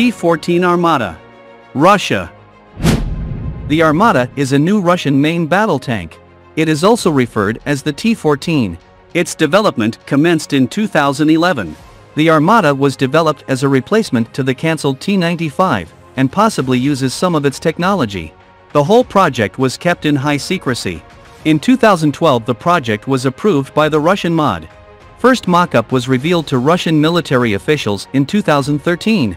T-14 Armata. Russia. The Armata is a new Russian main battle tank. It is also referred as the T-14. Its development commenced in 2011. The Armata was developed as a replacement to the cancelled T-95, and possibly uses some of its technology. The whole project was kept in high secrecy. In 2012 the project was approved by the Russian MOD. First mock-up was revealed to Russian military officials in 2013.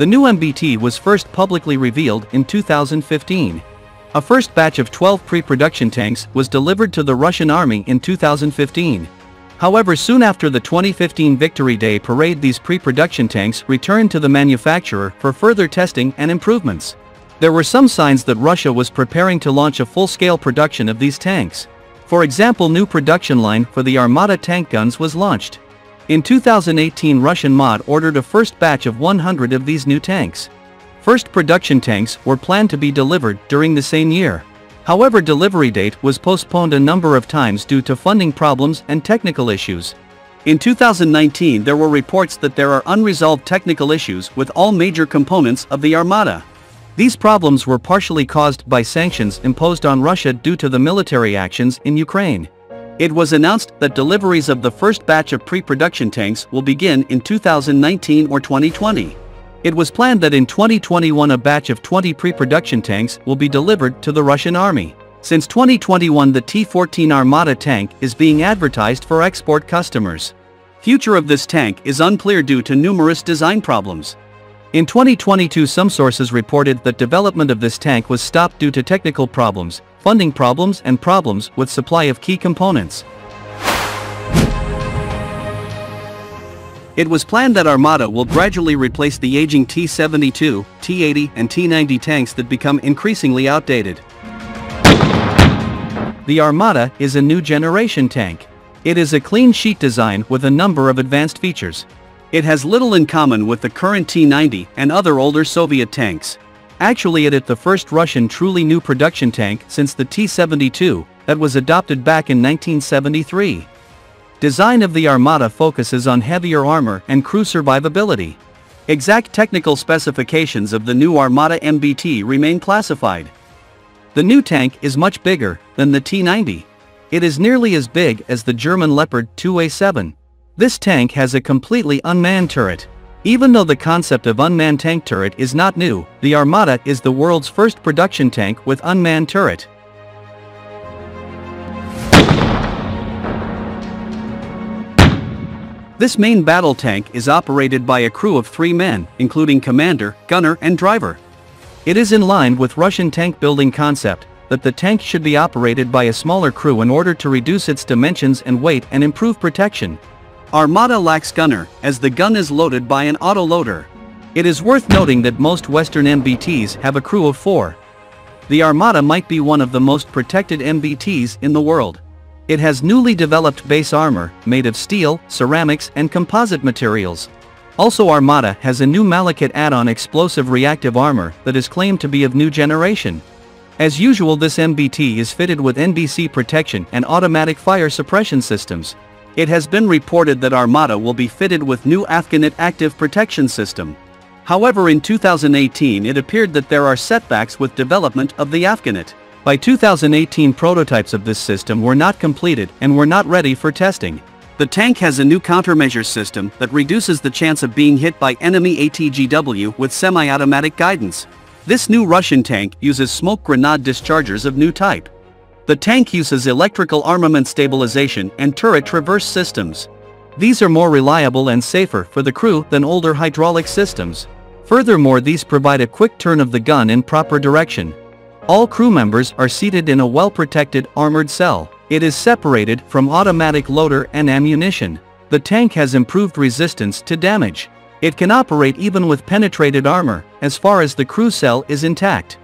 The new MBT was first publicly revealed in 2015. A first batch of 12 pre-production tanks was delivered to the Russian army in 2015. However soon after the 2015 Victory Day parade these pre-production tanks returned to the manufacturer for further testing and improvements. There were some signs that Russia was preparing to launch a full-scale production of these tanks. For example new production line for the Armata tank guns was launched. In 2018 Russian MOD ordered a first batch of 100 of these new tanks. First production tanks were planned to be delivered during the same year. However delivery date was postponed a number of times due to funding problems and technical issues. In 2019 there were reports that there are unresolved technical issues with all major components of the Armata. These problems were partially caused by sanctions imposed on Russia due to the military actions in Ukraine. It was announced that deliveries of the first batch of pre-production tanks will begin in 2019 or 2020. It was planned that in 2021 a batch of 20 pre-production tanks will be delivered to the Russian army. Since 2021 the T-14 Armata tank is being advertised for export customers. Future of this tank is unclear due to numerous design problems. In 2022 some sources reported that development of this tank was stopped due to technical problems, funding problems and problems with supply of key components. It was planned that Armata will gradually replace the aging T-72, T-80 and T-90 tanks that become increasingly outdated. The Armata is a new generation tank. It is a clean sheet design with a number of advanced features. It has little in common with the current T-90 and other older Soviet tanks. Actually it is the first Russian truly new production tank since the T-72 that was adopted back in 1973. Design of the Armata focuses on heavier armor and crew survivability. Exact technical specifications of the new Armata MBT remain classified. The new tank is much bigger than the T-90. It is nearly as big as the German Leopard 2A7. This tank has a completely unmanned turret. Even though the concept of unmanned tank turret is not new, the Armata is the world's first production tank with unmanned turret. This main battle tank is operated by a crew of three men, including commander, gunner and driver. It is in line with Russian tank building concept, that the tank should be operated by a smaller crew in order to reduce its dimensions and weight and improve protection. Armata lacks gunner, as the gun is loaded by an autoloader. It is worth noting that most Western MBTs have a crew of four. The Armata might be one of the most protected MBTs in the world. It has newly developed base armor, made of steel, ceramics and composite materials. Also Armata has a new Malakhit add-on explosive reactive armor that is claimed to be of new generation. As usual this MBT is fitted with NBC protection and automatic fire suppression systems. It has been reported that Armata will be fitted with new Afganit active protection system. However in 2018 it appeared that there are setbacks with development of the Afganit. By 2018 prototypes of this system were not completed and were not ready for testing. The tank has a new countermeasure system that reduces the chance of being hit by enemy ATGW with semi-automatic guidance. This new Russian tank uses smoke grenade dischargers of new type. The tank uses electrical armament stabilization and turret traverse systems. These are more reliable and safer for the crew than older hydraulic systems. Furthermore these provide a quick turn of the gun in proper direction. All crew members are seated in a well-protected armored cell. It is separated from automatic loader and ammunition. The tank has improved resistance to damage. It can operate even with penetrated armor, as far as the crew cell is intact.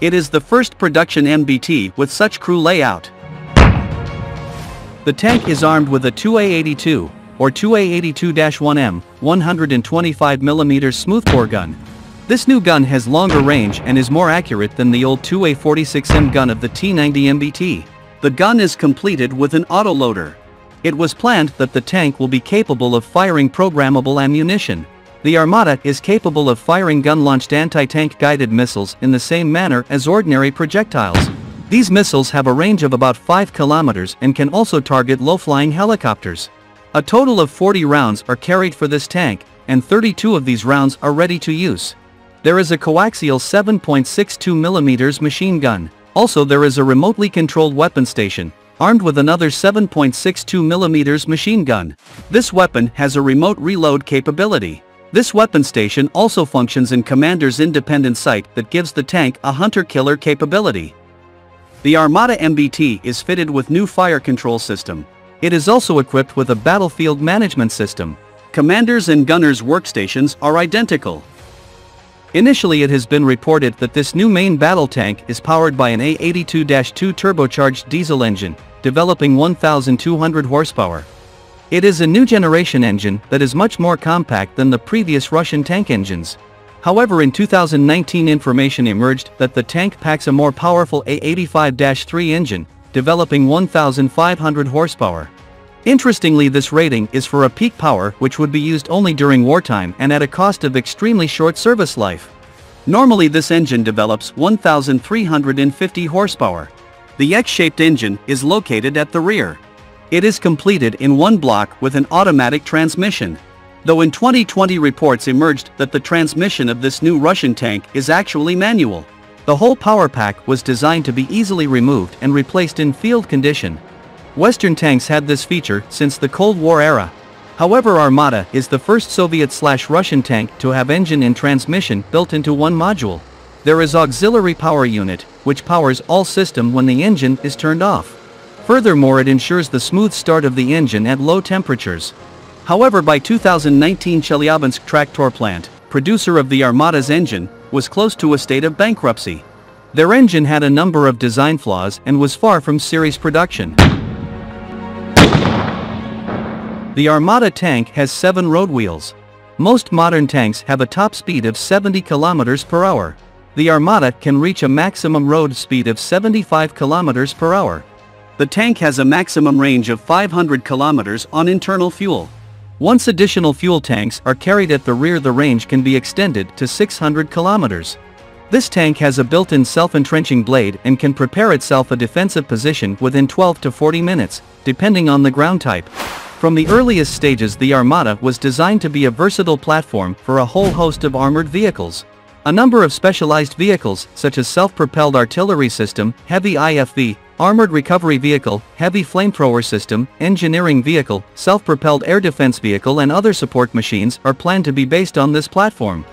It is the first production MBT with such crew layout. The tank is armed with a 2A82, or 2A82-1M, 125mm smoothbore gun, this new gun has longer range and is more accurate than the old 2A46M gun of the T90 MBT. The gun is completed with an autoloader. It was planned that the tank will be capable of firing programmable ammunition. The Armata is capable of firing gun-launched anti-tank guided missiles in the same manner as ordinary projectiles. These missiles have a range of about 5 kilometers and can also target low-flying helicopters. A total of 40 rounds are carried for this tank, and 32 of these rounds are ready to use. There is a coaxial 7.62mm machine gun. Also there is a remotely controlled weapon station, armed with another 7.62mm machine gun. This weapon has a remote reload capability. This weapon station also functions in Commander's independent sight that gives the tank a hunter-killer capability. The Armata MBT is fitted with new fire control system. It is also equipped with a battlefield management system. Commanders and gunners workstations are identical. Initially it has been reported that this new main battle tank is powered by an A82-2 turbocharged diesel engine, developing 1,200 horsepower. It is a new generation engine that is much more compact than the previous Russian tank engines. However in 2019 information emerged that the tank packs a more powerful A85-3 engine, developing 1,500 horsepower. Interestingly this rating is for a peak power which would be used only during wartime and at a cost of extremely short service life. Normally this engine develops 1,350 horsepower. The X-shaped engine is located at the rear. It is completed in one block with an automatic transmission. Though in 2020 reports emerged that the transmission of this new Russian tank is actually manual. The whole power pack was designed to be easily removed and replaced in field condition. Western tanks had this feature since the Cold War era. However Armata is the first Soviet-slash-Russian tank to have engine and transmission built into one module. There is auxiliary power unit, which powers all system when the engine is turned off. Furthermore it ensures the smooth start of the engine at low temperatures. However by 2019 Chelyabinsk Traktor plant, producer of the Armata's engine, was close to a state of bankruptcy. Their engine had a number of design flaws and was far from series production. The Armata tank has 7 road wheels. Most modern tanks have a top speed of 70 km per hour. The Armata can reach a maximum road speed of 75 km per hour. The tank has a maximum range of 500 km on internal fuel. Once additional fuel tanks are carried at the rear the range can be extended to 600 kilometers. This tank has a built-in self-entrenching blade and can prepare itself a defensive position within 12 to 40 minutes, depending on the ground type. From the earliest stages the Armata was designed to be a versatile platform for a whole host of armored vehicles. A number of specialized vehicles, such as self-propelled artillery system, heavy IFV, armored recovery vehicle, heavy flamethrower system, engineering vehicle, self-propelled air defense vehicle and other support machines are planned to be based on this platform.